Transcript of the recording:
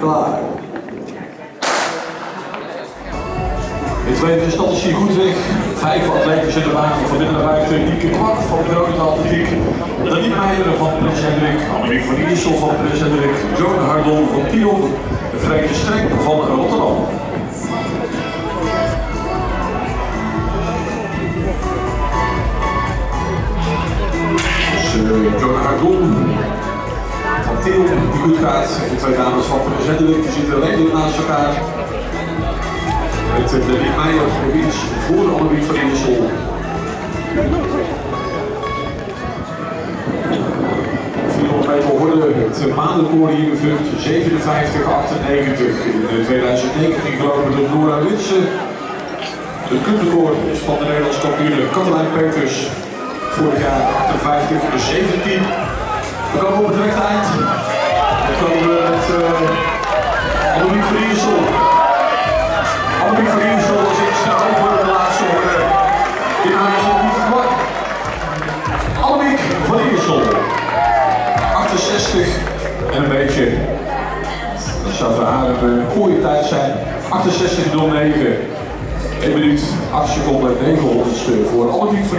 klaar. In tweede instantie goed weg. Vijf atleten zitten wagen van binnen naar buiten. Nieke Kwak van de Grote Atletiek. Daniek Meijer van Prins Hendrik. Annemiek van Iersel van Prins Hendrik. Joan Hardon van Tiel. Freekje Strek van Rotterdam. Dus uh, Joan Hardon Tiel die goed gaat. De twee dames van Hendrik die zitten redelijk naast elkaar. Met de Rick Meijer Wies voor de Annemiek van Iersel. meter hoorde het maandenkoor hier bevucht 57, 98 in 2019 gelopen door Nora Witsen. De kundekoor is van de Nederlandse kampioen Katelijn Peters. Vorig jaar 58 voor de 17. We komen op het rechte eind. We komen met uh, Annemiek van Iersel. Annemiek van Iersel als eerste over de laatste orde. In haar niet verwacht. Annemiek van Iersel. 68 en een beetje, dat zou voor haar een goede tijd zijn, 68.09, 1 minuut, 8 seconden, 900ste voor Annemiek van